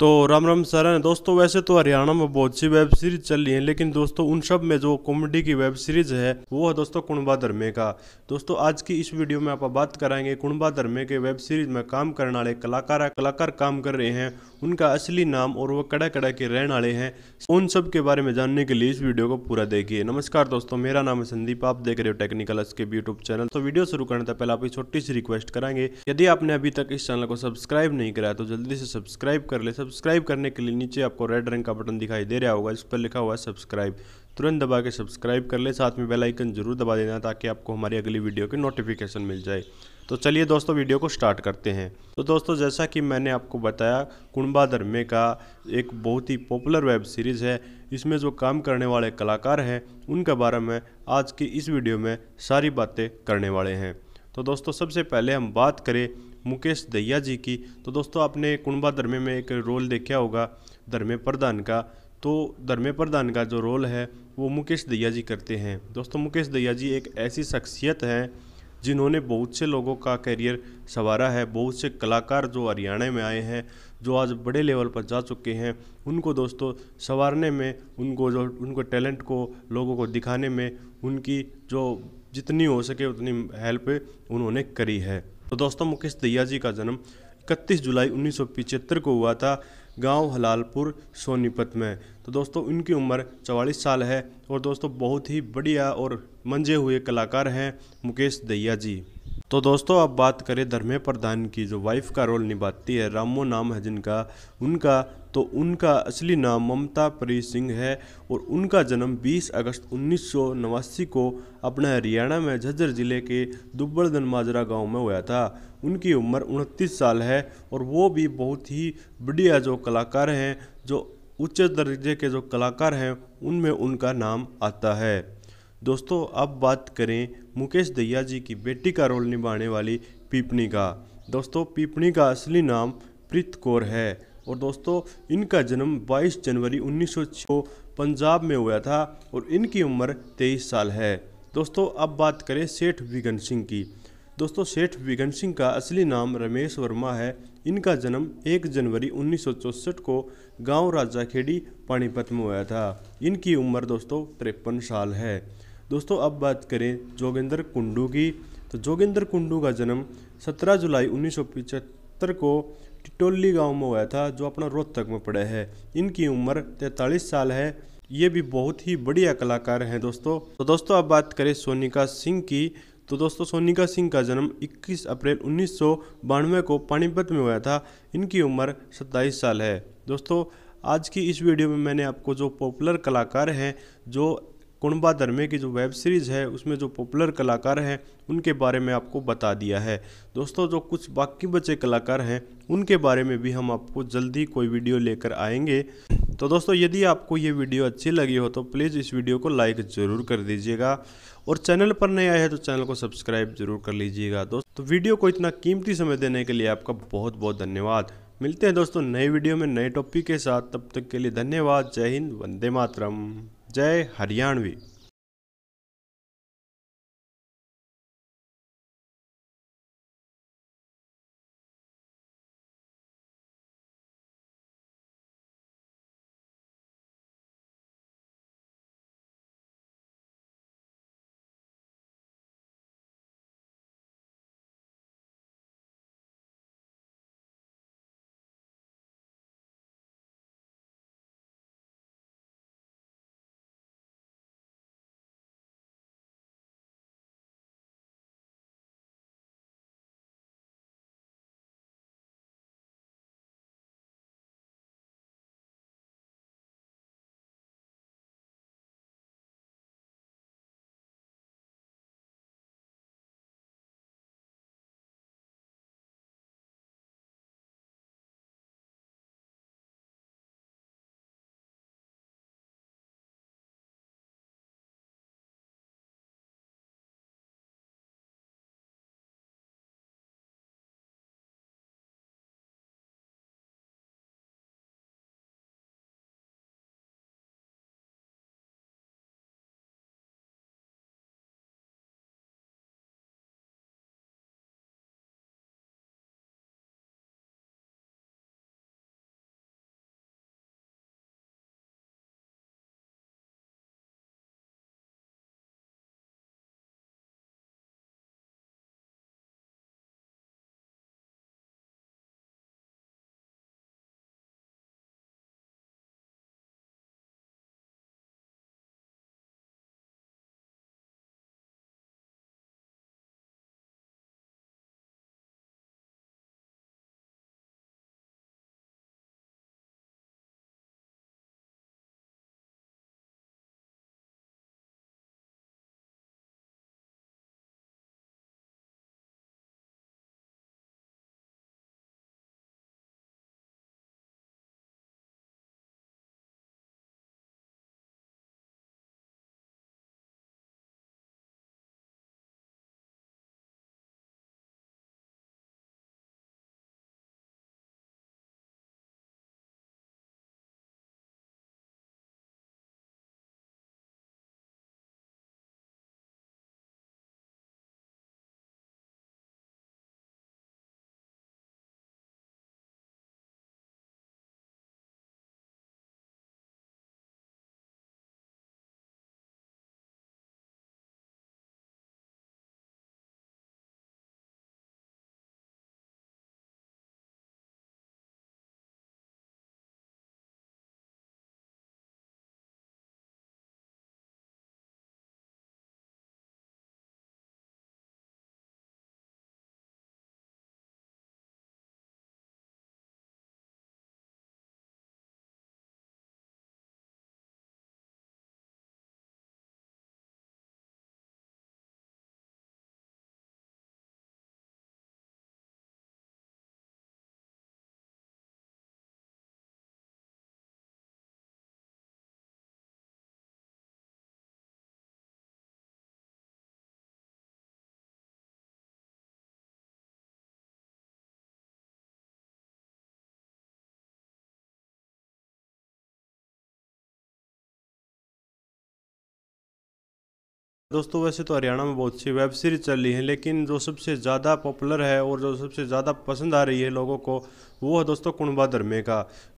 तो राम राम सर दोस्तों, वैसे तो हरियाणा में बहुत सी वेब सीरीज़ चल रही है, लेकिन दोस्तों, उन सब में जो कॉमेडी की वेब सीरीज़ है, वो है दोस्तों कुणबा धर्मे का। दोस्तों, आज की इस वीडियो में आप बात कराएँगे कुणबा धर्मे के वेब सीरीज़ में काम करने वाले कलाकार कलाकार काम कर रहे हैं। उनका असली नाम और वो कड़ा कड़ा के रहने वाले हैं। उन सब के बारे में जानने के लिए इस वीडियो को पूरा देखिए। नमस्कार दोस्तों, मेरा नाम है संदीप, आप देख रहे हो टेक्निकल के यूट्यूब चैनल तो वीडियो शुरू करने से पहले आप छोटी सी रिक्वेस्ट कराएँगे। यदि आपने अभी तक इस चैनल को सब्सक्राइब नहीं कराया तो जल्दी से सब्सक्राइब कर ले। सब्सक्राइब करने के लिए नीचे आपको रेड रंग का बटन दिखाई दे रहा होगा, इस पर लिखा हुआ है सब्सक्राइब। तुरंत दबा के सब्सक्राइब कर ले, साथ में बेल आइकन ज़रूर दबा देना ताकि आपको हमारी अगली वीडियो की नोटिफिकेशन मिल जाए। तो चलिए दोस्तों, वीडियो को स्टार्ट करते हैं। तो दोस्तों, जैसा कि मैंने आपको बताया कुंबा धर्मे का एक बहुत ही पॉपुलर वेब सीरीज़ है। इसमें जो काम करने वाले कलाकार हैं, उनके बारे में आज की इस वीडियो में सारी बातें करने वाले हैं। तो दोस्तों, सबसे पहले हम बात करें मुकेश दहिया जी की। तो दोस्तों, आपने कुंबा धर्मे में एक रोल देखा होगा, धर्मे प्रधान का। तो धर्मे प्रधान का जो रोल है, वो मुकेश दहिया जी करते हैं। दोस्तों, मुकेश दहिया जी एक ऐसी शख्सियत है, जिन्होंने बहुत से लोगों का करियर संवारा है। बहुत से कलाकार जो हरियाणा में आए हैं, जो आज बड़े लेवल पर जा चुके हैं, उनको दोस्तों, संवारने में, उनको जो, उनको टैलेंट को, लोगों को दिखाने में, उनकी जो जितनी हो सके उतनी हेल्प उन्होंने करी है। तो दोस्तों, मुकेश दैया जी का जन्म इकतीस जुलाई उन्नीस को हुआ था गाँव हलालपुर, सोनीपत में। तो दोस्तों इनकी उम्र चवालीस साल है और दोस्तों, बहुत ही बढ़िया और मंजे हुए कलाकार हैं मुकेश दैया जी। तो दोस्तों, अब बात करें धर्मे प्रधान की, जो वाइफ का रोल निभाती है। रामो नाम है जिनका, उनका तो उनका असली नाम ममता परी सिंह है और उनका जन्म 20 अगस्त उन्नीस सौ नवासी को अपने हरियाणा में झज्जर ज़िले के दुब्बड़दन माजरा गाँव में हुआ था। उनकी उम्र उनतीस साल है और वो भी बहुत ही बढ़िया जो कलाकार हैं, जो उच्च दर्जे के जो कलाकार हैं, उनमें उनका नाम आता है। दोस्तों, अब बात करें मुकेश दहिया जी की बेटी का रोल निभाने वाली पीपनी का। दोस्तों, पीपनी का असली नाम प्रीत कौर है और दोस्तों, इनका जन्म 22 जनवरी उन्नीस को पंजाब में हुआ था और इनकी उम्र 23 साल है। दोस्तों, अब बात करें सेठ विगन सिंह की। दोस्तों, सेठ विगन सिंह का असली नाम रमेश वर्मा है। इनका जन्म 1 जनवरी उन्नीस को गाँव राजाखेड़ी पानीपत में हुआ था। इनकी उम्र दोस्तों, तिरपन साल है। दोस्तों, अब बात करें जोगेंद्र कुंडू की। तो जोगेंद्र कुंडू का जन्म 17 जुलाई उन्नीस सौ पचहत्तर को टिटोली गाँव में हुआ था, जो अपना रोहतक में पड़ा है। इनकी उम्र 43 साल है। ये भी बहुत ही बढ़िया कलाकार हैं दोस्तों। तो दोस्तों, अब बात करें सोनिका सिंह की। तो दोस्तों, सोनिका सिंह का जन्म 21 अप्रैल उन्नीस सौ बानवे को पानीपत में हुआ था। इनकी उम्र 27 साल है। दोस्तों, आज की इस वीडियो में मैंने आपको जो पॉपुलर कलाकार हैं, जो कुणबा धर्मे की जो वेब सीरीज़ है, उसमें जो पॉपुलर कलाकार हैं, उनके बारे में आपको बता दिया है। दोस्तों, जो कुछ बाकी बचे कलाकार हैं, उनके बारे में भी हम आपको जल्दी कोई वीडियो लेकर आएँगे। तो दोस्तों, यदि आपको ये वीडियो अच्छी लगी हो तो प्लीज़ इस वीडियो को लाइक ज़रूर कर दीजिएगा। और चैनल पर नए आए हैं तो चैनल को सब्सक्राइब ज़रूर कर लीजिएगा। दोस्तों तो वीडियो को इतना कीमती समय देने के लिए आपका बहुत बहुत धन्यवाद। मिलते हैं दोस्तों नए वीडियो में नए टॉपिक के साथ। तब तक के लिए धन्यवाद। जय हिंद, वंदे मातरम। जय हरियाणवी। दोस्तों, वैसे तो हरियाणा में बहुत सी वेब सीरीज़ चल रही है, लेकिन जो सबसे ज़्यादा पॉपुलर है और जो सबसे ज़्यादा पसंद आ रही है लोगों को, वो है दोस्तों कुणबा धर्मे का।